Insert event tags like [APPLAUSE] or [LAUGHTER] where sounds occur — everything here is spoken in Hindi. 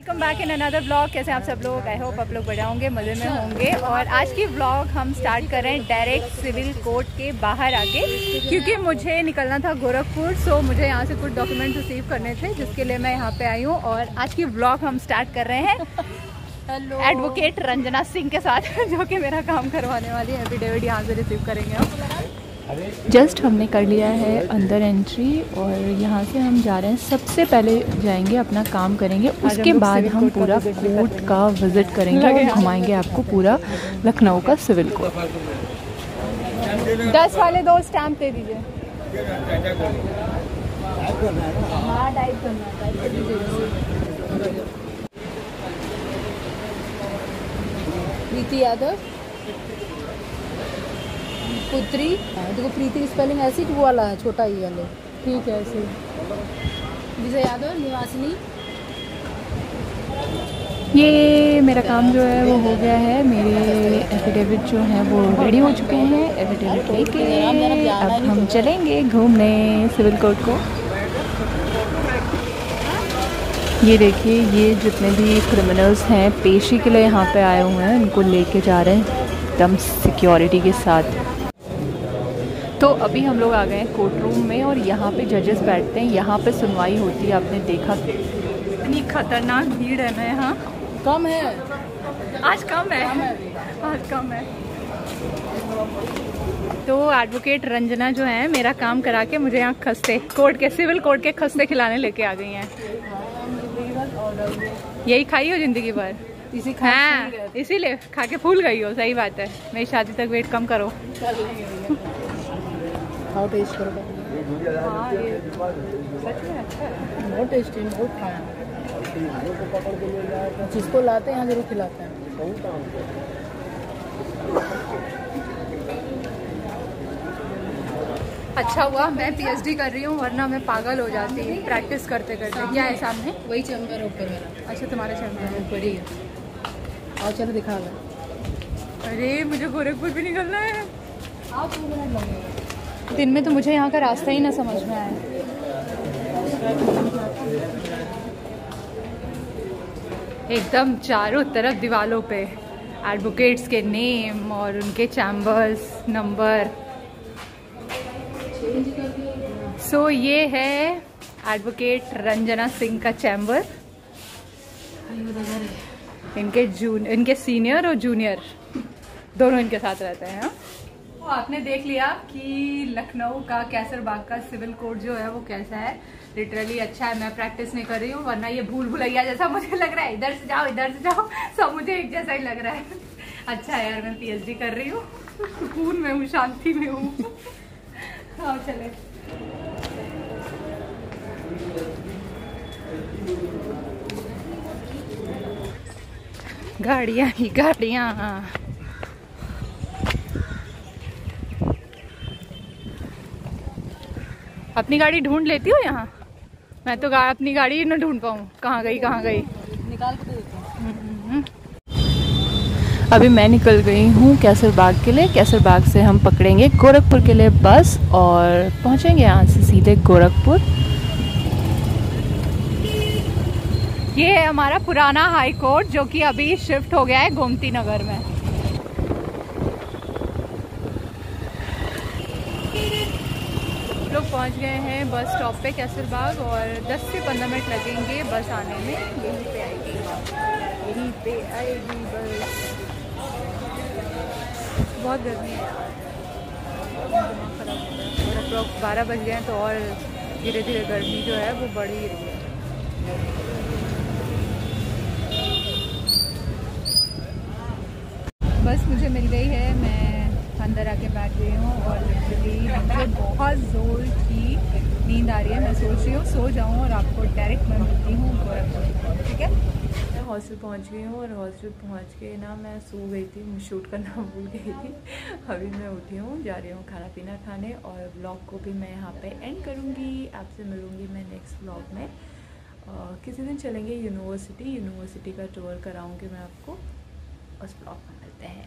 Welcome back in another blog कैसे आप सब लोग? आई होप आप लोग बढ़िया होंगे मज़े में होंगे। और आज की ब्लॉग हम स्टार्ट कर रहे हैं डायरेक्ट सिविल कोर्ट के बाहर आके क्योंकि मुझे निकलना था गोरखपुर सो मुझे यहाँ से कुछ डॉक्यूमेंट रिसीव करने थे जिसके लिए मैं यहाँ पे आई हूँ। और आज की ब्लॉग हम स्टार्ट कर रहे हैं एडवोकेट रंजना सिंह के साथ [LAUGHS] जो कि मेरा काम करवाने वाली है। एफिडेविट यहाँ से रिसीव करेंगे हम। जस्ट हमने कर लिया है अंदर एंट्री और यहाँ से हम जा रहे हैं। सबसे पहले जाएँगे अपना काम करेंगे। उसके बाद हम पूरा कोर्ट का विज़िट करेंगे और घुमाएँगे आपको पूरा लखनऊ का सिविल कोर्ट दस वाले दो स्टैम्प दे दीजिए। हाँ टाइप करना दीजिए। प्रीति यादव? पुत्री देखो प्रीति की स्पेलिंग ऐसी वो वाला है छोटा ही वाले ठीक है ऐसे विजय यादव निवासिनी। ये मेरा काम जो है वो हो गया है मेरे एफिडेविट जो हैं वो रेडी हो चुके हैं एफिडेविट लेके। अब हम चलेंगे घूमने सिविल कोर्ट को। ये देखिए ये जितने भी क्रिमिनल्स हैं पेशी के लिए यहाँ पे आए हुए हैं उनको लेके जा रहे हैं एकदम सिक्योरिटी के साथ। तो अभी हम लोग आ गए हैं कोर्ट रूम में और यहाँ पे जजेस बैठते हैं। यहाँ पे सुनवाई होती है आपने देखा? इतनी खतरनाक भीड़ है ना यहाँ? कम है। आज कम है? आज कम है। तो एडवोकेट रंजना जो है मेरा काम करा के मुझे यहाँ खस्ते कोर्ट के सिविल कोर्ट के खस्ते खिलाने लेके आ गई हैं। यही खाई हो ज़िंदगी भर? इसी हाँ इसीलिए खा के फूल गई हो सही बात है। मेरी शादी तक वेट कम करो। खाओ टेस्ट करो। हाँ सच में अच्छा है बहुत टेस्टी है बहुत खाया। जिसको लाते हैं यहाँ ज़रूर खिलाते हैं। अच्छा हुआ मैं पीएचडी कर रही हूँ वरना मैं पागल हो जाती हूँ प्रैक्टिस करते करते। क्या है सामने? वही चैम्बर ऊपर मेरा अच्छा तुम्हारे चैम्बर है ऊपर ही है। और चलो दिखा अरे मुझे गोरखपुर भी निकलना है। आप मिनट लगेगा दिन में तो मुझे यहाँ का रास्ता ही ना समझ में आया एकदम चारों तरफ़ दीवालों पे। एडवोकेट्स के नेम और उनके चैम्बर्स नंबर सो so, ये है एडवोकेट रंजना सिंह का चैम्बर इनके जून इनके सीनियर और जूनियर दोनों इनके साथ रहते हैं हाँ? तो आपने देख लिया कि लखनऊ का कैसर बाग का सिविल कोड जो है वो कैसा है। लिटरली अच्छा है, मैं प्रैक्टिस नहीं कर रही हूँ, वरना ये भूल भुलैया जैसा [LAUGHS] मुझे लग रहा है, इधर से जाओ, इधर से जाओ, सब मुझे एक जैसा ही लग रहा है। [LAUGHS] अच्छा है यार, मैं पीएचडी कर रही हूँ। [LAUGHS] सुकून में हूँ, शांति में हूँ। आओ चले। गाड़ियाँ ही गाड़ियाँ। अपनी गाड़ी ढूंढ लेती हो यहाँ? मैं तो गा, अपनी गाड़ी ही ना ढूंढ पाऊँ। कहाँ गई कहाँ गई? निकाल के दे अभी मैं निकल गई हूँ कैसर बाग के लिए। कैसर बाग से हम पकड़ेंगे गोरखपुर के लिए बस और पहुँचेंगे यहाँ से सीधे गोरखपुर। ये है हमारा पुराना हाई कोर्ट जो कि अभी शिफ्ट हो गया है गोमती नगर में। लोग पहुँच गए हैं बस स्टॉप पे कैसरबाग और 10 से 15 मिनट लगेंगे बस आने में। यहीं पे आएगी। यहीं पे आएगी बस। बहुत गर्मी है और अब बारह बज गए हैं तो और धीरे धीरे गर्मी जो है वो बढ़ रही है। बस मुझे मिल गई है। मैं अंदर आके बैठ गई हूँ और लिटरली मुझे बहुत ज़ोर की नींद आ रही है। मैं सोच रही हूँ सो जाऊँ और आपको डायरेक्ट मैं मिलती हूँ गोरखपुर ठीक है? मैं हॉस्टल पहुँच गई हूँ और हॉस्टल पहुँच के ना मैं सो गई थी शूट करना [LAUGHS] भूल गई थी। अभी मैं उठी हूँ जा रही हूँ खाना पीना खाने और ब्लॉग को भी मैं यहाँ पे एंड करूँगी आपसे मिलूँगी मैं नेक्स्ट ब्लॉग में। uh, किसी दिन चलेंगे यूनिवर्सिटी यूनिवर्सिटी का टूर कराऊँगी मैं आपको। उस ब्लॉग में मिलते हैं